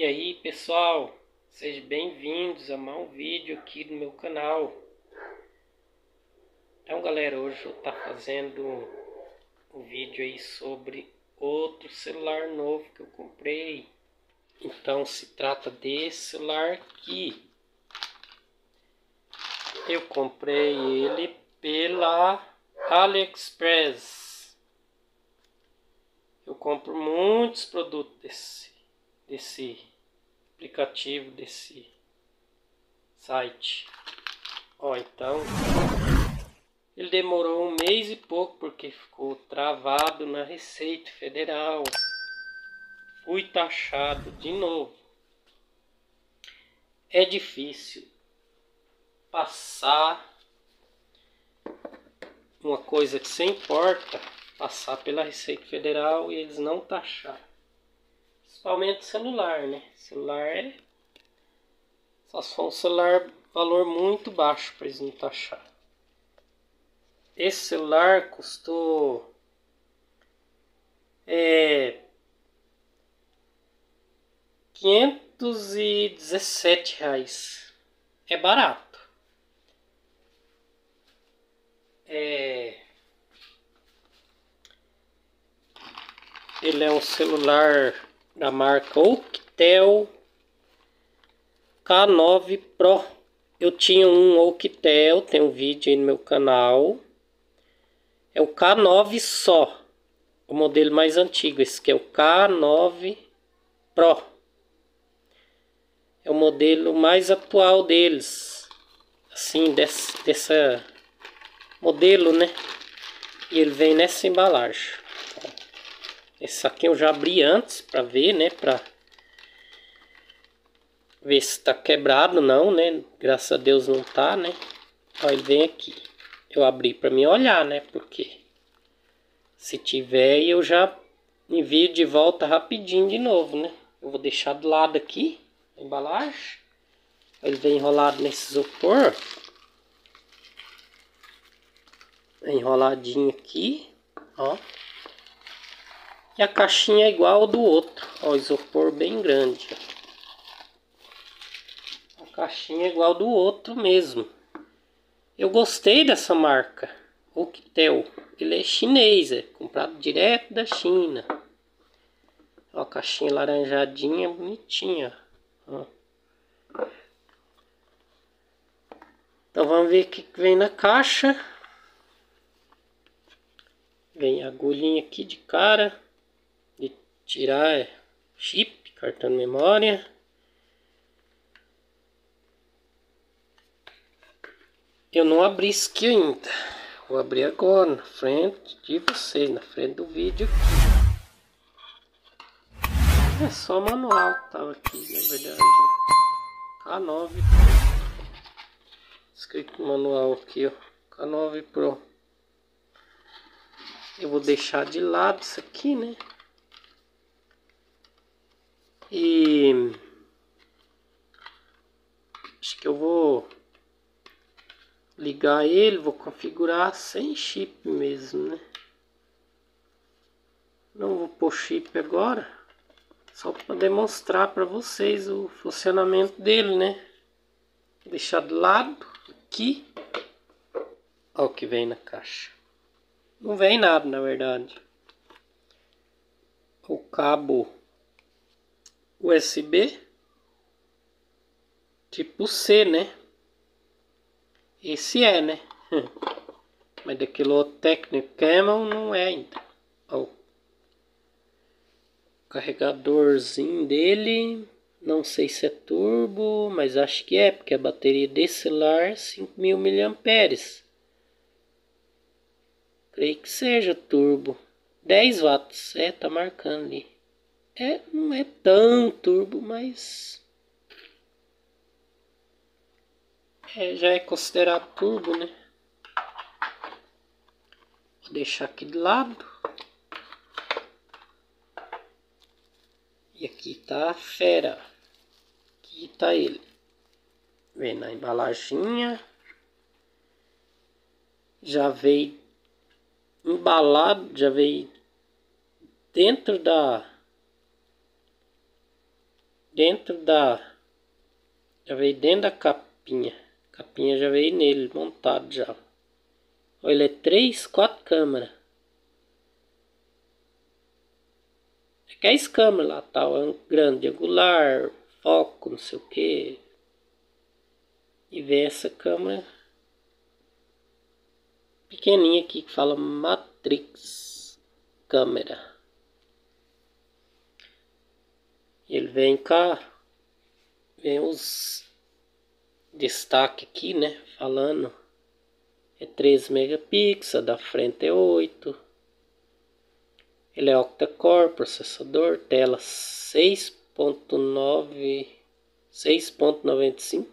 E aí pessoal, sejam bem-vindos a mais um vídeo aqui do meu canal. Então galera, hoje eu estou fazendo um vídeo aí sobre outro celular novo que eu comprei. Então se trata desse celular aqui. Eu comprei ele pela AliExpress. Eu compro muitos produtos desse, desse aplicativo, desse site. Ó, então ele demorou um mês e pouco porque ficou travado na Receita Federal. Fui taxado de novo. É difícil passar uma coisa que você importa, passar pela Receita Federal e eles não taxar. Principalmente celular, né? Celular é. Só se for um celular valor muito baixo para eles não taxar. Esse celular custou. É. 517 reais. É barato. É. Ele é um celular da marca Oukitel K9 Pro. Eu tinha um Oukitel, tem um vídeo aí no meu canal. É o K9 só. O modelo mais antigo, esse que é o K9 Pro. É o modelo mais atual deles. Assim, desse, dessa modelo, né? E ele vem nessa embalagem. Esse aqui eu já abri antes para ver, né? Para ver se está quebrado não, né? Graças a Deus não tá, né? Ele vem aqui. Eu abri para me olhar, né? Porque se tiver eu já envio de volta rapidinho de novo, né? Eu vou deixar do lado aqui a embalagem. Ele vem enrolado nesse isopor. Enroladinho aqui, ó. E a caixinha é igual ao do outro. Ó, isopor bem grande. A caixinha é igual do outro mesmo. Eu gostei dessa marca. Octel. Ele é chinês, é comprado direto da China. Ó, a caixinha laranjadinha, bonitinha. Ó. Então vamos ver o que vem na caixa. Vem a agulhinha aqui de cara tirar é chip, cartão de memória. Eu não abri isso aqui ainda. Vou abrir agora, na frente de vocês, na frente do vídeo. É só manual que tava aqui, na verdade. K9 Escrito manual aqui, ó. K9 Pro. Eu vou deixar de lado isso aqui, né? E acho que eu vou ligar ele, vou configurar sem chip mesmo, né? Não vou pôr chip agora, só para demonstrar para vocês o funcionamento dele, né? Vou deixar do lado aqui. Olha o que vem na caixa. Não vem nada, na verdade. O cabo USB tipo C, né? Esse é, né? Mas daquele outro técnico Camel não é ainda. Ó. Carregadorzinho dele. Não sei se é turbo, mas acho que é, porque a bateria desse celular é 5000 mAh. Creio que seja turbo. 10 watts, é, tá marcando ali. É, não é tão turbo, mas é, já é considerado turbo, né? Vou deixar aqui de lado. E aqui tá a fera. Aqui tá ele. Vem na embalaginha. Já veio embalado, já veio dentro da dentro da... Já veio dentro da capinha. Capinha já veio nele, montado já. Olha, ele é 3, 4 câmeras. É que é a escama lá, tal, tá, grande, angular, foco, não sei o que. E vem essa câmera pequenininha aqui que fala Matrix câmera. Ele vem cá, vem os destaque aqui, né? Falando é 13 megapixels, da frente é 8. Ele é octa-core, processador, tela 6.9, 6.95,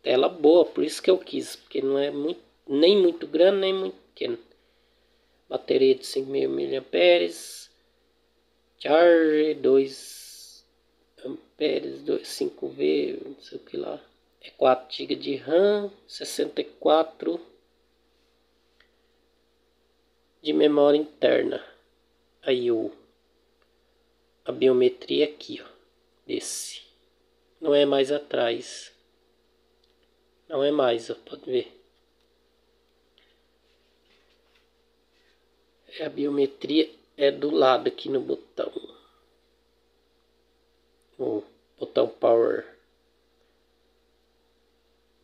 tela boa, por isso que eu quis, porque não é muito nem muito grande, nem muito pequeno. Bateria de 5.000 mAh. Charge 2 amperes, 5V, não sei o que lá. É 4 GB de RAM, 64 de memória interna. Aí o a biometria aqui, ó, desse. Não é mais atrás. Não é mais, ó, pode ver. a biometria é do lado aqui no botão. O botão power.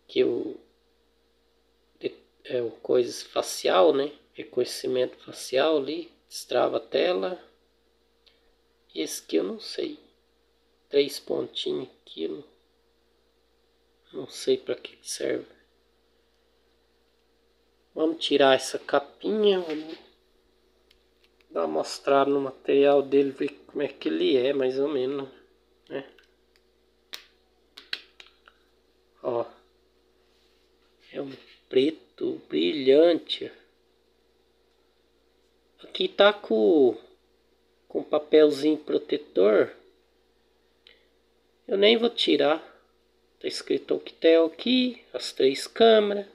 Que o é o coisa facial, né? Reconhecimento facial ali, destrava a tela. Esse que eu não sei. Três pontinhos aqui, não, não sei para que serve. Vamos tirar essa capinha, vamos dar uma mostrada no material dele, ver como é que ele é, mais ou menos, né? Ó, é um preto brilhante. Aqui tá com com papelzinho protetor. Eu nem vou tirar. Tá escrito Octel aqui, as três câmeras.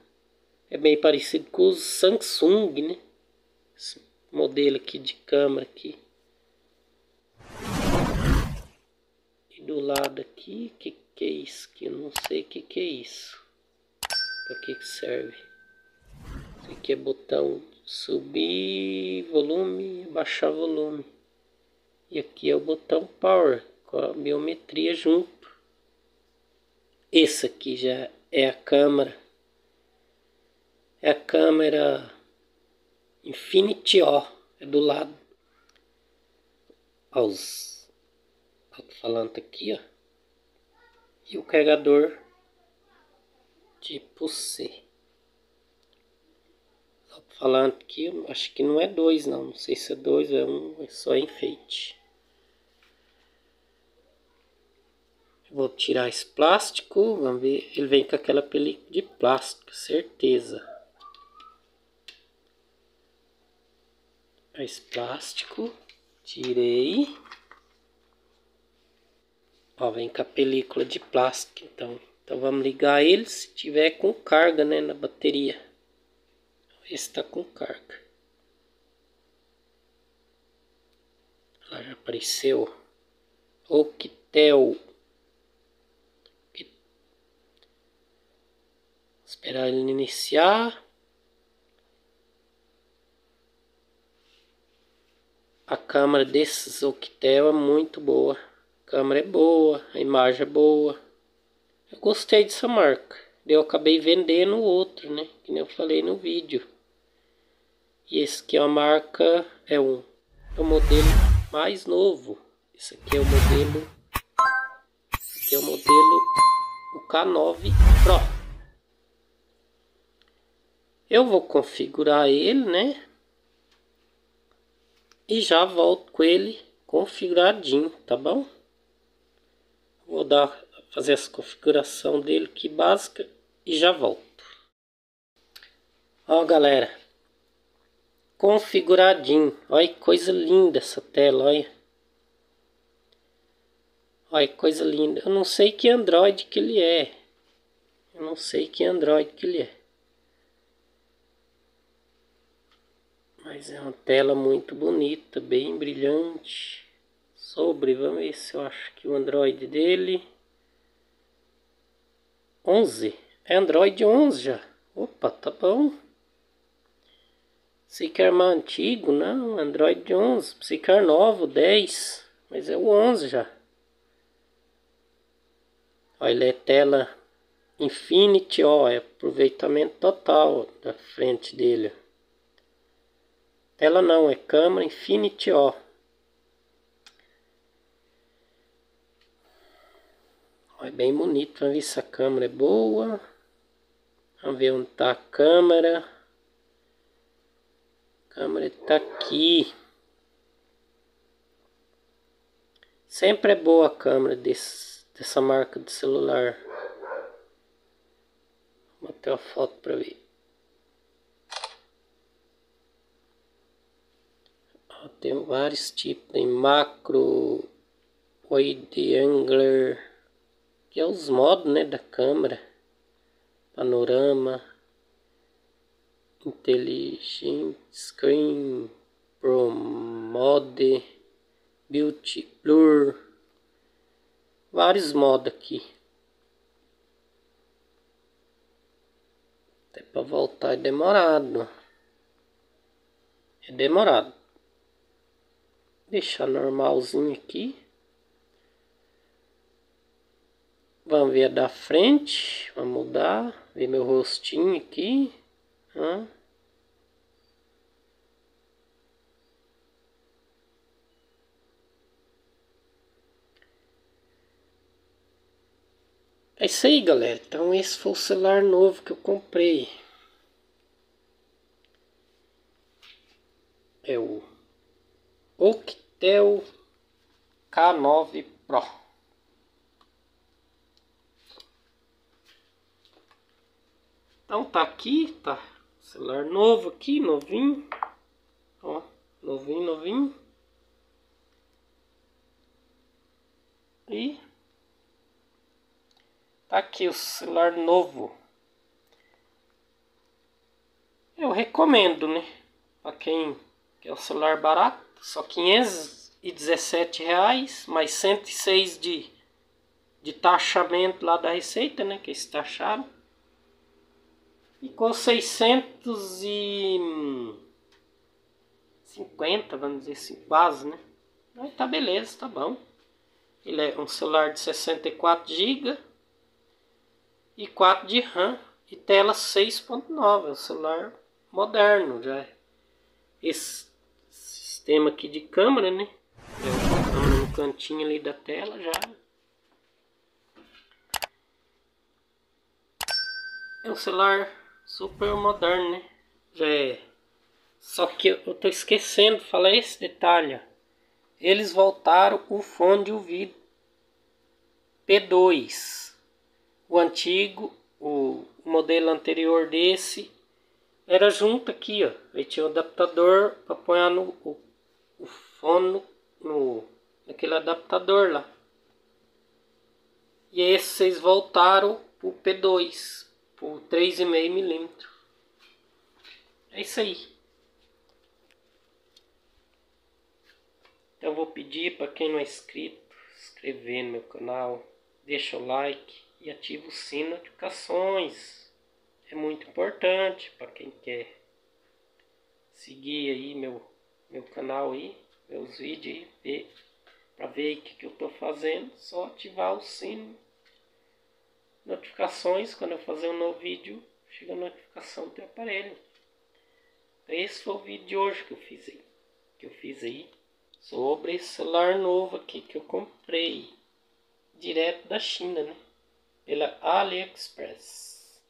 É bem parecido com os Samsung, né? modelo aqui de câmera aqui. Do lado aqui, que que é isso? Que eu não sei que que é isso. Para que que serve? Isso aqui é botão subir volume, baixar volume. E aqui é o botão power com a biometria junto. Esse aqui já é a câmera. É a câmera Infinity O é do lado. Aos alto-falante aqui, ó. E o carregador tipo C. Alto-falante aqui, acho que não é dois não. Não sei se é dois, é um, é só enfeite. Vou tirar esse plástico, vamos ver, ele vem com aquela película de plástico, certeza. esse plástico, tirei. Ó, vem com a película de plástico, então. Então vamos ligar ele se tiver com carga, né, na bateria. Esse tá com carga. Lá já apareceu. Octel. Esperar ele iniciar. A câmera desses Octel é muito boa. Câmera é boa, a imagem é boa. Eu gostei dessa marca. Eu acabei vendendo outro, né? Que nem eu falei no vídeo. E esse aqui é uma marca, é um, é um modelo mais novo. Esse aqui é o modelo, esse aqui é o modelo o K9 Pro. Eu vou configurar ele, né? e já volto com ele configuradinho, tá bom? Vou dar fazer essa configuração dele que básica e já volto. Ó, galera, configuradinho. Olha que coisa linda essa tela, olha. Olha que coisa linda. Eu não sei que Android que ele é. Eu não sei que Android que ele é. Mas é uma tela muito bonita, bem brilhante. Sobre, vamos ver se eu acho que o Android dele 11, é Android 11 já, opa, tá bom. Se quer mais antigo, não, Android 11, se quer novo, 10, mas é o 11 já. Olha, ele é tela Infinity, ó, é aproveitamento total da frente dele. Tela não, é câmera Infinity, ó. É bem bonito, vamos ver se a câmera é boa. Vamos ver onde está a câmera. A câmera está aqui. Sempre é boa a câmera desse, dessa marca de celular. Vou botar a foto para ver. Ó, tem vários tipos, tem macro, wide angler, que é os modos né, da câmera, panorama, intelligent screen, pro mode, beauty, blur, vários modos aqui. Até para voltar é demorado. É demorado. Deixar normalzinho aqui. Vamos ver a da frente. Vamos mudar. Ver meu rostinho aqui. Hã? É isso aí, galera. Então esse foi o celular novo que eu comprei. É o Octel K9 Pro. Então tá aqui, tá celular novo aqui, novinho. Ó, novinho, novinho. E Tá aqui o celular novo. Eu recomendo, né? Pra quem quer o celular barato, só 517 reais, mais 106 de, de taxamento lá da Receita, né? Que eles taxaram. E com 650, vamos dizer assim, quase, né? Aí tá beleza, tá bom. Ele é um celular de 64 GB e 4 de RAM e tela 6.9, é um celular moderno já. Esse sistema aqui de câmera, né? É no cantinho ali da tela já. É um celular super moderno, né? É. Só que eu tô esquecendo de falar esse detalhe. Eles voltaram o fone de ouvido P2 o antigo, o modelo anterior desse, era junto aqui, ó. Aí tinha o adaptador para pôr no, o, o fone no, naquele adaptador lá. E esses voltaram pro P2, pro 3,5 milímetros. É isso aí. Então vou pedir para quem não é inscrito, inscrever no meu canal, deixa o like e ativa o sino de notificações. É muito importante para quem quer seguir aí meu, meu canal aí, meus vídeos aí, para ver o que, que eu estou fazendo, só ativar o sino notificações quando eu fazer um novo vídeo, chega a notificação do teu aparelho. Então, esse foi o vídeo de hoje que eu fiz aí, que eu fiz aí sobre esse celular novo aqui que eu comprei direto da China, né? pela AliExpress.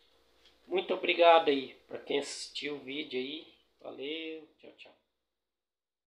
Muito obrigado aí para quem assistiu o vídeo aí. Valeu, tchau, tchau.